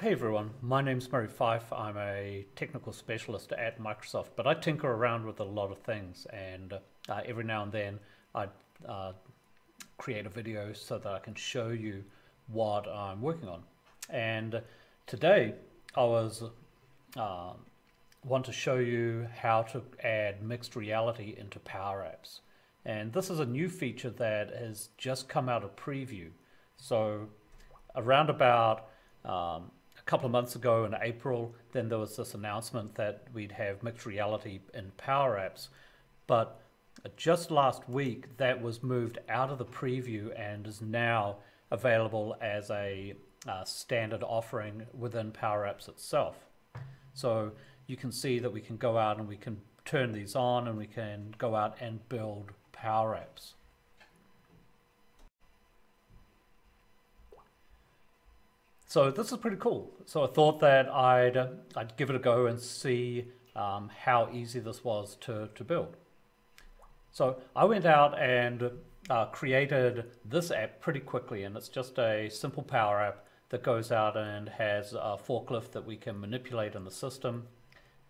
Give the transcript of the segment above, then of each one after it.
Hey everyone, my name's Murray Fife. I'm a technical specialist at Microsoft, but I tinker around with a lot of things and uh, every now and then I uh, create a video so that I can show you what I'm working on. And today I was uh, want to show you how to add mixed reality into Power Apps. And this is a new feature that has just come out of preview. So around about um, couple of months ago in April, then there was this announcement that we'd have mixed reality in Power Apps. But just last week, that was moved out of the preview and is now available as a uh, standard offering within Power Apps itself. So you can see that we can go out and we can turn these on and we can go out and build Power Apps. So this is pretty cool. So I thought that I'd, I'd give it a go and see um, how easy this was to, to build. So I went out and uh, created this app pretty quickly and it's just a simple power app that goes out and has a forklift that we can manipulate in the system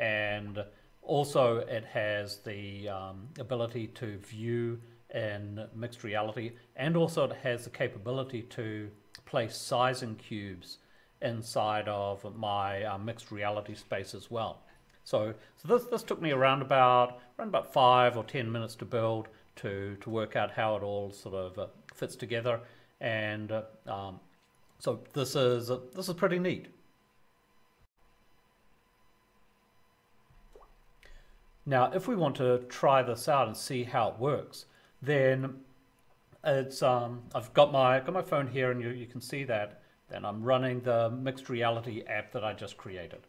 and also it has the um, ability to view in mixed reality and also it has the capability to place sizing cubes inside of my uh, mixed reality space as well. So, so this, this took me around about around about five or ten minutes to build to to work out how it all sort of uh, fits together, and uh, um, so this is uh, this is pretty neat. Now, if we want to try this out and see how it works, then it's um, I've got my got my phone here, and you you can see that. Then I'm running the mixed reality app that I just created.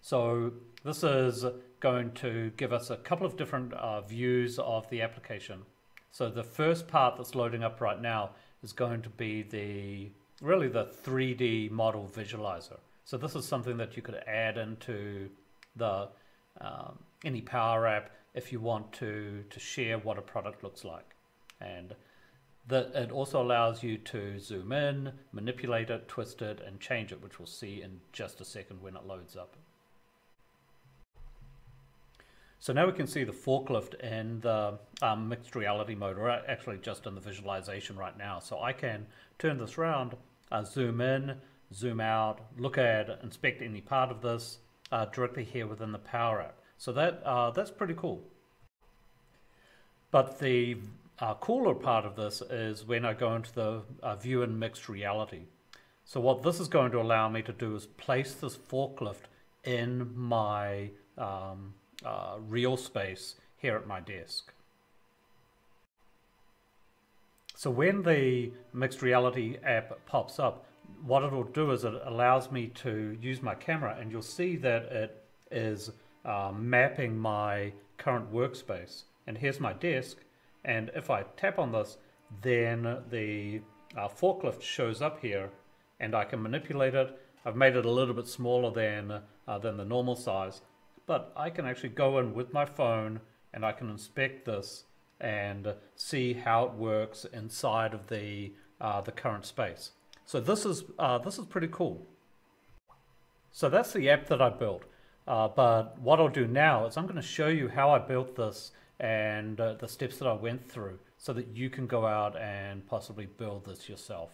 So this is going to give us a couple of different uh, views of the application. So the first part that's loading up right now is going to be the really the 3D model visualizer. So this is something that you could add into the um, any Power App if you want to to share what a product looks like. And that it also allows you to zoom in, manipulate it, twist it, and change it, which we'll see in just a second when it loads up. So now we can see the forklift in the um, mixed reality mode, or actually just in the visualization right now. So I can turn this around, uh, zoom in, zoom out, look at, inspect any part of this uh, directly here within the Power App. So that uh, that's pretty cool. But the uh, cooler part of this is when I go into the uh, view in mixed reality. So what this is going to allow me to do is place this forklift in my um, uh, real space here at my desk. So when the mixed reality app pops up, what it'll do is it allows me to use my camera and you'll see that it is uh, mapping my current workspace. And here's my desk and if I tap on this, then the uh, forklift shows up here and I can manipulate it. I've made it a little bit smaller than, uh, than the normal size, but I can actually go in with my phone and I can inspect this and see how it works inside of the, uh, the current space. So this is, uh, this is pretty cool. So that's the app that I built. Uh, but what I'll do now is I'm going to show you how I built this and uh, the steps that I went through so that you can go out and possibly build this yourself.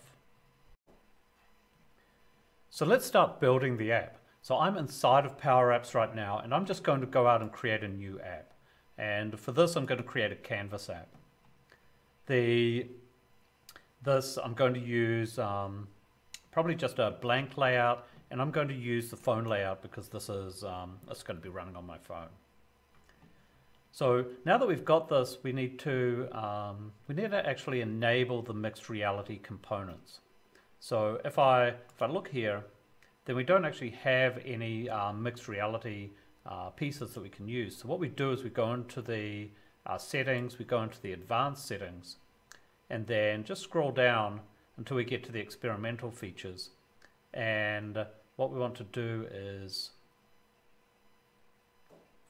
So let's start building the app. So I'm inside of Power Apps right now and I'm just going to go out and create a new app. And for this I'm going to create a Canvas app. The this I'm going to use um, probably just a blank layout and I'm going to use the phone layout because this is um, it's going to be running on my phone. So now that we've got this, we need to um, we need to actually enable the mixed reality components. So if I if I look here, then we don't actually have any um, mixed reality uh, pieces that we can use. So what we do is we go into the uh, settings, we go into the advanced settings, and then just scroll down until we get to the experimental features. And what we want to do is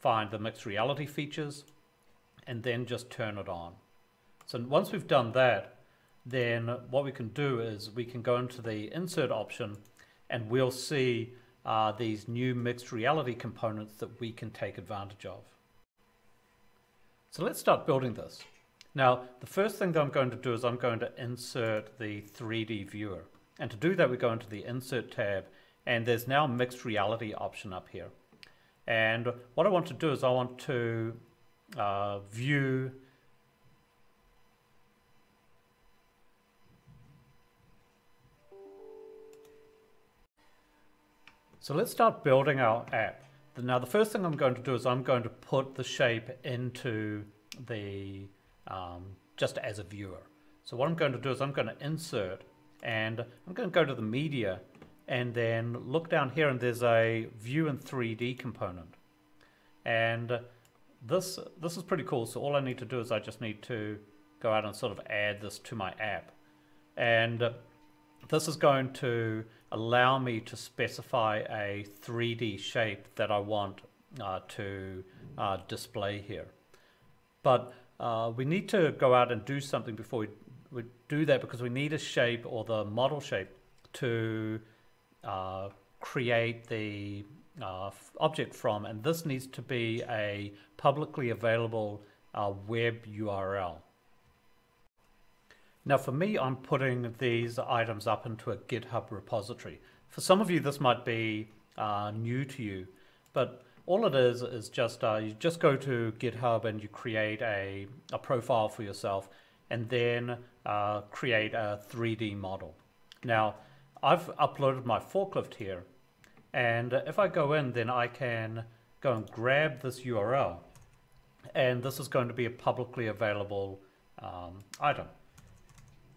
find the mixed reality features, and then just turn it on. So once we've done that, then what we can do is we can go into the insert option and we'll see uh, these new mixed reality components that we can take advantage of. So let's start building this. Now, the first thing that I'm going to do is I'm going to insert the 3D viewer. And to do that, we go into the Insert tab, and there's now a Mixed Reality option up here. And what I want to do is I want to uh, view So let's start building our app. Now the first thing I'm going to do is I'm going to put the shape into the, um, just as a viewer. So what I'm going to do is I'm going to insert and I'm going to go to the media and then look down here and there's a view in 3D component. And this, this is pretty cool. So all I need to do is I just need to go out and sort of add this to my app. And this is going to allow me to specify a 3D shape that I want uh, to uh, display here. But uh, we need to go out and do something before we, we do that because we need a shape or the model shape to uh, create the uh, object from and this needs to be a publicly available uh, web URL. Now for me, I'm putting these items up into a GitHub repository. For some of you, this might be uh, new to you, but all it is is just uh, you just go to GitHub and you create a, a profile for yourself and then uh, create a 3D model. Now, I've uploaded my forklift here, and if I go in, then I can go and grab this URL, and this is going to be a publicly available um, item.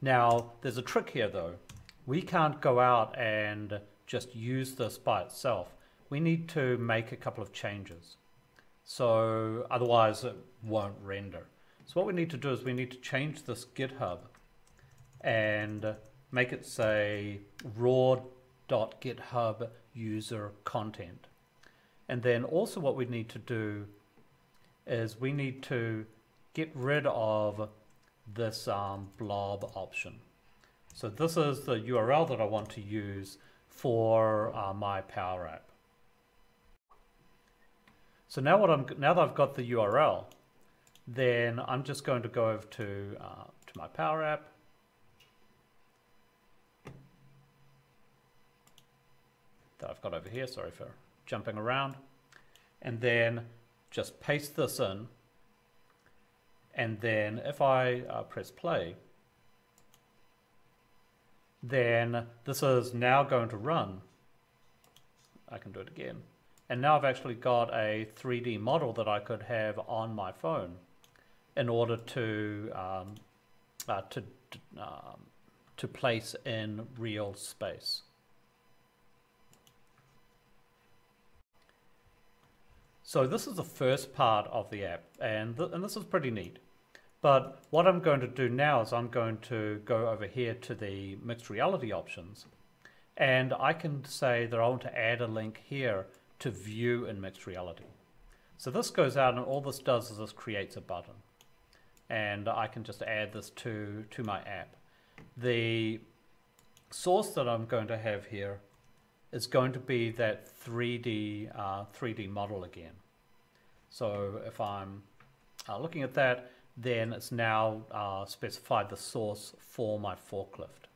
Now, there's a trick here though. We can't go out and just use this by itself. We need to make a couple of changes. So otherwise it won't render. So what we need to do is we need to change this GitHub and make it say raw.github user content. And then also what we need to do is we need to get rid of this um, blob option. So this is the URL that I want to use for uh, my Power App. So now what I'm now that I've got the URL, then I'm just going to go over to uh, to my Power App. That I've got over here. Sorry for jumping around, and then just paste this in and then if I uh, press play, then this is now going to run. I can do it again. And now I've actually got a 3D model that I could have on my phone in order to um, uh, to um, to place in real space. So this is the first part of the app, and, th and this is pretty neat. But what I'm going to do now is I'm going to go over here to the mixed reality options and I can say that I want to add a link here to view in mixed reality. So this goes out and all this does is this creates a button and I can just add this to, to my app. The source that I'm going to have here is going to be that 3D, uh, 3D model again. So if I'm uh, looking at that, then it's now uh, specified the source for my forklift.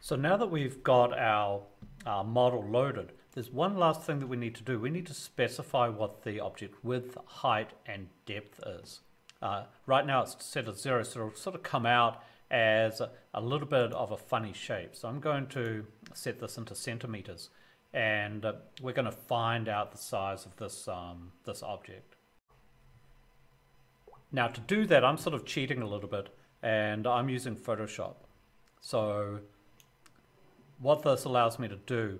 So now that we've got our uh, model loaded, there's one last thing that we need to do. We need to specify what the object width, height, and depth is. Uh, right now it's set at zero, so it'll sort of come out as a, little bit of a funny shape. So I'm going to set this into centimeters and uh, we're going to find out the size of this, um, this object. Now to do that, I'm sort of cheating a little bit and I'm using Photoshop. So what this allows me to do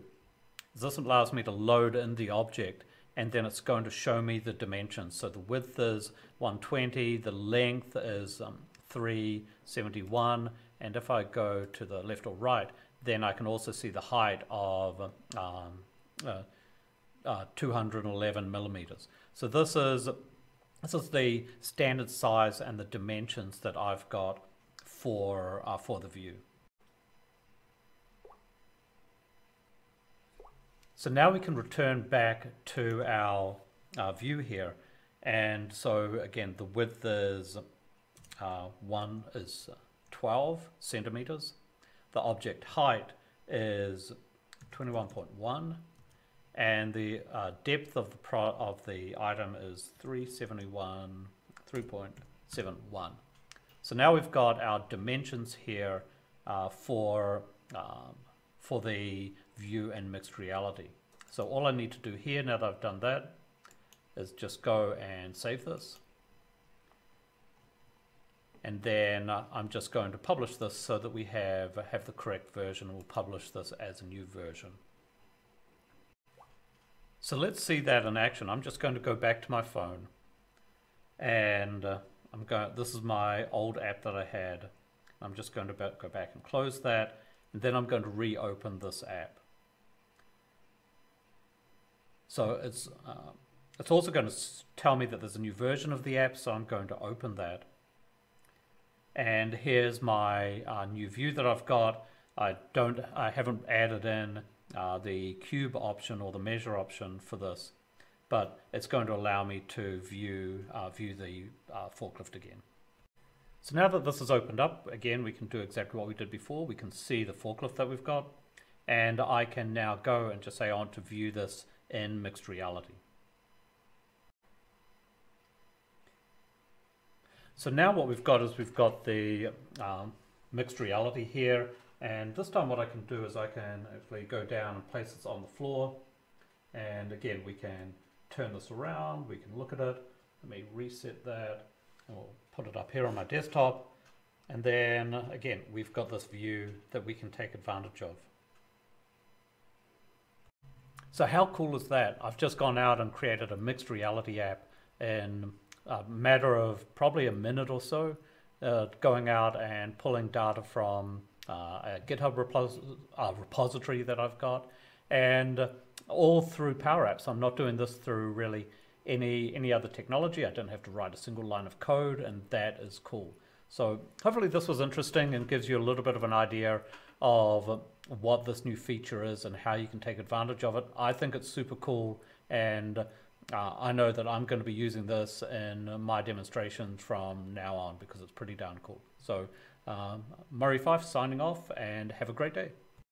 is this allows me to load in the object and then it's going to show me the dimensions. So the width is 120, the length is um, Three seventy-one, And if I go to the left or right, then I can also see the height of um, uh, uh, 211 millimeters. So this is, this is the standard size and the dimensions that I've got for, uh, for the view. So now we can return back to our, our view here. And so again, the width is uh, one is 12 centimeters. The object height is 21.1 and the uh, depth of the of the item is 371 3.71 so now we've got our dimensions here uh, for um, for the view and mixed reality. So all I need to do here now that I've done that is just go and save this and then I'm just going to publish this so that we have have the correct version we'll publish this as a new version so let's see that in action. I'm just going to go back to my phone and uh, I'm going, this is my old app that I had. I'm just going to go back and close that and then I'm going to reopen this app. So it's, uh, it's also going to tell me that there's a new version of the app, so I'm going to open that. And here's my uh, new view that I've got. I don't, I haven't added in uh, the cube option or the measure option for this, but it's going to allow me to view, uh, view the uh, forklift again. So now that this is opened up, again, we can do exactly what we did before. We can see the forklift that we've got, and I can now go and just say I want to view this in mixed reality. So now what we've got is we've got the um, mixed reality here and this time what I can do is I can actually go down and place this on the floor. And again, we can turn this around, we can look at it. Let me reset that. And we'll put it up here on my desktop. And then again, we've got this view that we can take advantage of. So how cool is that? I've just gone out and created a mixed reality app in a matter of probably a minute or so, uh, going out and pulling data from uh, a GitHub repos uh, repository that I've got, and all through Power Apps. I'm not doing this through really any any other technology. I don't have to write a single line of code, and that is cool. So hopefully this was interesting and gives you a little bit of an idea of what this new feature is and how you can take advantage of it. I think it's super cool and uh, I know that I'm going to be using this in my demonstrations from now on because it's pretty darn cool. So um, Murray Fife signing off and have a great day.